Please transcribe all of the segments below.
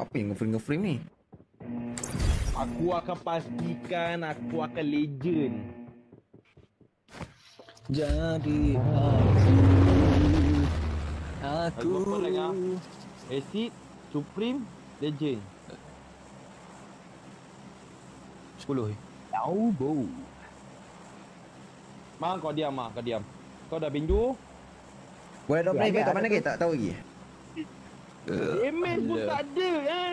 Apa yang ngeframe-ngeframe ni? Aku akan pastikan aku akan legend. Jadi aku Aku ah? Acid, Supreme, Legend. 10 eh Tahu bau. Mak kau diam mak, kau diam. Kau dah bindu? Boleh drop Ya, knife ya, kat mana ke? Tak tahu lagi. Emen pun tak ada eh.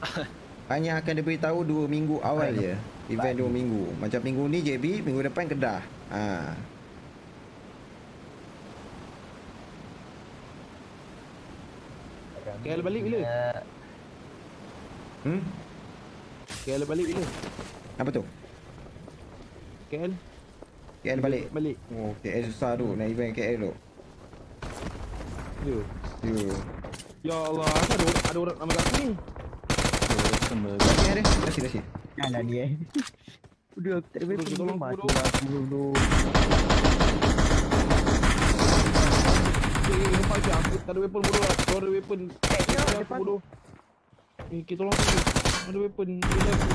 Hanya akan diberitahu dua minggu awal je. Event dua minggu. Macam minggu ni JB, minggu depan Kedah. Ha. KL balik bila? Hmm? KL balik bila? Apa tu? KL KL balik. balik. Oh, KL susah tu. Nak event KL tu. Ya. Ya. Ya Allah, asal ada orang, ada orang nama kat sini? Sembel Kasih ada. Kasih, kasih. Jangan dia. Udah aku tak ada weapon. Tolong, Mati lah aku dulu. Eh, eh, lepas je aku tak ada weapon bodoh lah. Kau ada weapon. Eh, Eh, aku depan. bodoh. Eh, kita tolong aku. Ada weapon. Bila aku.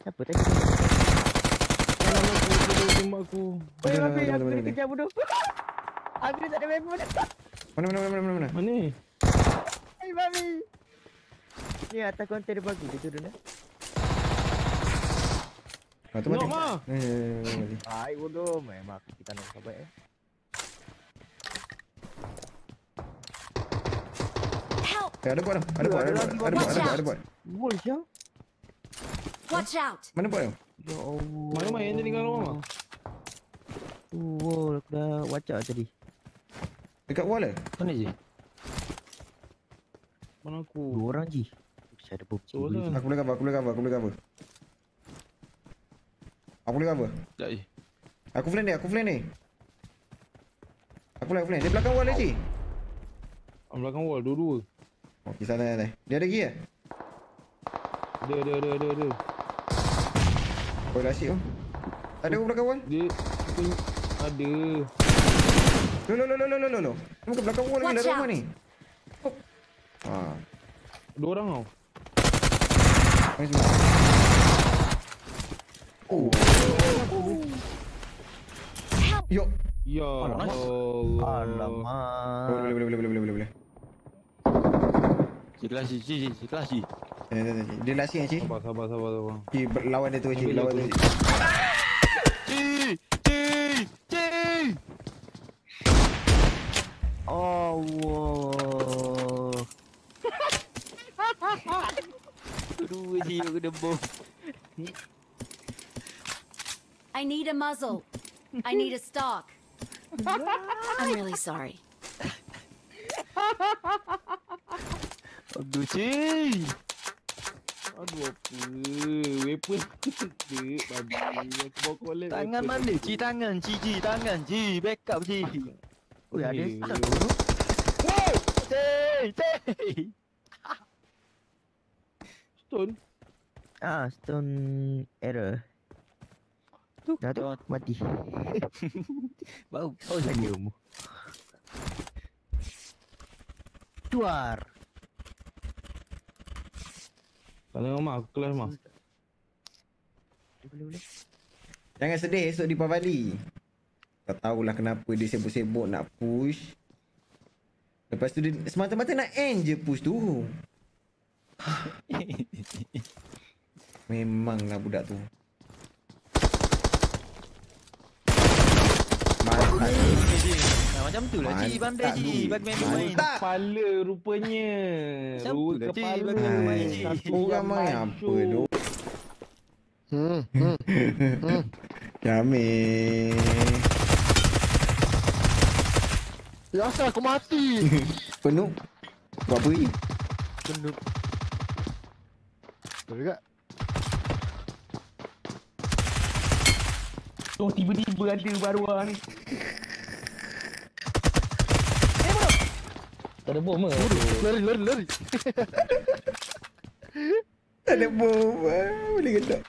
Siapa tadi? Tembak aku. Oi, Mana, Babi, mana, aku mana, kena mana? kejar bodoh. Aku tak ada weapon. Mana, mana, mana, mana, mana? Mana ni? Hai, Babi. Ni atas konten dia bagus. Dia turun dah. Ah, tu Nak, mati. Ma. Eh, eh, eh, mati. Hai, bodoh. Memang kita nak sabar eh. Eh, ada buat dah. Ada buat, ada buat, ada buat, ada siapa? Watch out! Mana buat tu? Ya Allah. Mana main yang tinggal rumah? Uh, wow, aku dah watch out tadi. Dekat wall ke? Mana je? Mana aku? Dua orang je. Bisa ada bom cik. orang. Aku boleh cover, aku boleh cover, aku boleh cover. Aku boleh cover. Sekejap je Aku flank dia, aku flank dia. Aku flank, aku flank. Dia belakang wall lagi. Ah, belakang wall, dua-dua. Okey, santai, santai. Dia ada lagi ke? Ada, ada, ada, ada, ada. Oh, dah asyik tu. Tak ada aku belakang wall. Dia, dia ada. Lo, lo, lo, lo, lo, lo, lo. Dia bukan belakang lagi dalam out. rumah ni. Oh. Ha. Dua orang tau. Mari semua. Oh. Yo. Ya Alamak. Allah. Alamak. Oh, boleh, boleh, boleh, boleh, boleh, boleh, boleh. Si kelas si, si, si, si kelas si Eh, eh, eh, Dia last yang cik. Sabar, sabar, sabar, sabar. Cik, ber- lawan dia tu cik, Ambil lawan dia. Ci, ci, ci Allah. Dua je aku kena bom I need a muzzle. I need a stock. I'm really sorry. Aduh ci Aduh apa? Weapon Dek, babi. Aku bawa collect Tangan mana? Ci tangan, ci, ci, tangan, ci Backup ci Oi, ada start. Ci Stone. Ah, stone error. Dah tu mati. Bau Oh, lagi umur. Tuar. Kalau mak aku kelas mak. Boleh boleh. Jangan sedih esok Deepavali. Tak tahulah kenapa dia sibuk-sibuk nak push. Lepas tu dia semata-mata nak end je push tu. Memanglah budak tu. Mantap. Macam tu lah pandai Mantap, Ci Ci. Bagi main main. Kepala rupanya. Siapa Cik? kepala. Satu Orang main apa tu? Hmm, hmm. Jamil. Ya asal aku mati. Penuh. Buat apa ni? Benar. Betul juga. Oh tiba-tiba ada baru lah ni. Tak ada bom ke? Lari, lari, lari. Tak ada bom. Ah, Boleh gedak.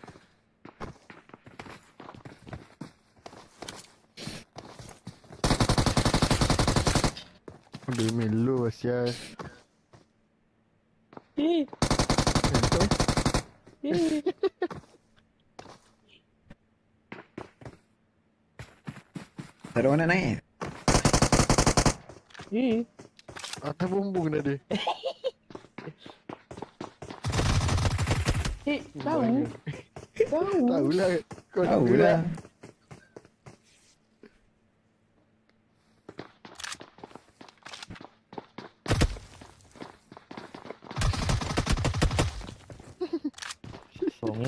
Dia melo sial. Eh, Entah. eh. Tak ada orang nak naik. Eh, Atas bumbung dah dia. eh, tahu. Tahu. Tahulah kau Tahu lah.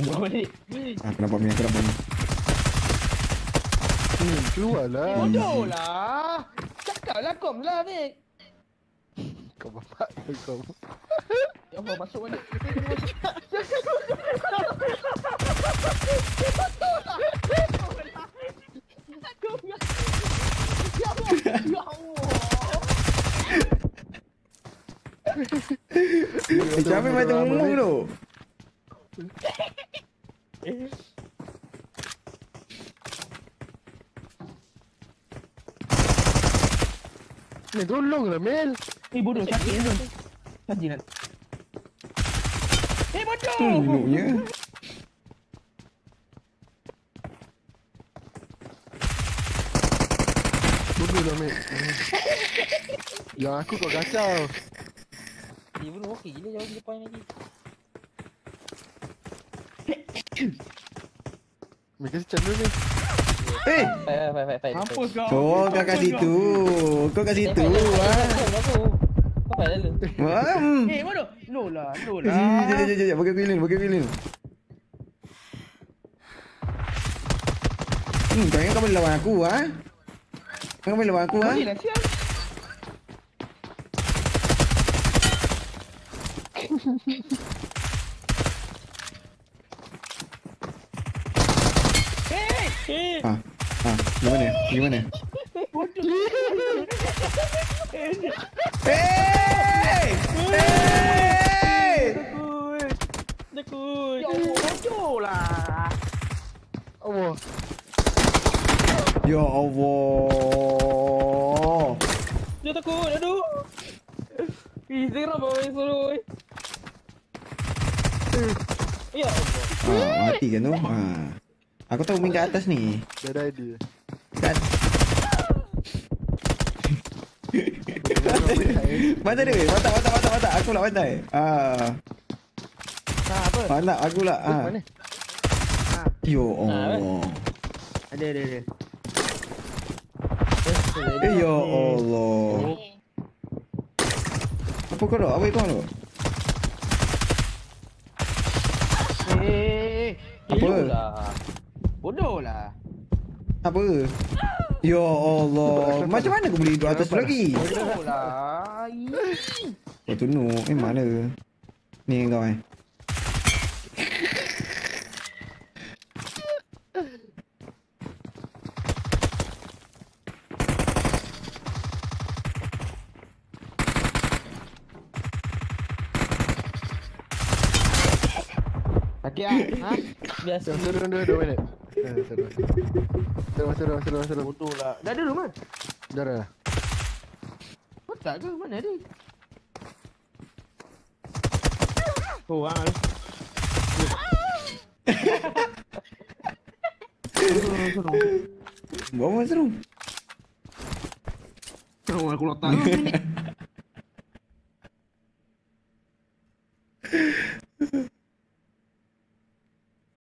Buat balik. Ah, kenapa ni? Kenapa ni? Hmm, keluarlah. Bodoh lah. Cakap lah kom lah, Mek. Kau bapak kau. Ya Allah, masuk balik. Eh, Jamil mati umum tu. Ni tolonglah Mel. Eh, bodoh. Sakit tu. Sakit nak. Eh, bodoh. Tunduknya. Bodoh lah Mel. Yang aku kau kacau. Dia pun okey gila jauh depan lagi. Mel kasi channel ni. Eh, Fight, fight, fight, fight. Mampus kau. kau kau kat situ. Kau kat situ. ah. Aku. Kau fight lalu. Wah. hmm. Eh, bodoh. No lah, no Eh, Jom, jom, lah. jom, jom, jom. Bagi pilih, bagi pilih. Hmm, kau ingat kau boleh lawan aku, ha? Kau boleh lawan aku, ha? Boleh lah, sial. Eh, Ha, ha, gimana? Gimana? Hey! Hey! Takut. Takut. Ya Allah, bodoh lah. Allah. Ya Allah. Dia takut. Aduh. Ih, seram bawa yang solo. eh. Ya Allah. Ha, mati kan tu? Ha. Aku tahu main kat atas ni. Dah ada idea. Kat Mata dia, mata, mata, mata, mata. Aku lah mata. Ah, Ha, apa? mana aku lah. Ah. Mana? Yo Allah. Ada, ada, ada. Eh ya Allah. Apa kau nak? Apa kau nak? Eh, Apa? Bodoh lah. Apa? Ya Allah. Macam mana aku boleh duduk atas tu lagi? Bodoh lah. Kau tunuk. Eh mana? Ni kau eh. Sakit ah. Ha? Biasa. Dah suruh dua dua minit. Dah suruh suruh. Bodoh lah. Dah ada rumah. Dah dah. Kotak ke? Mana dia? Oh. Suruh, suruh. Buat apa seru? Suruh aku letak.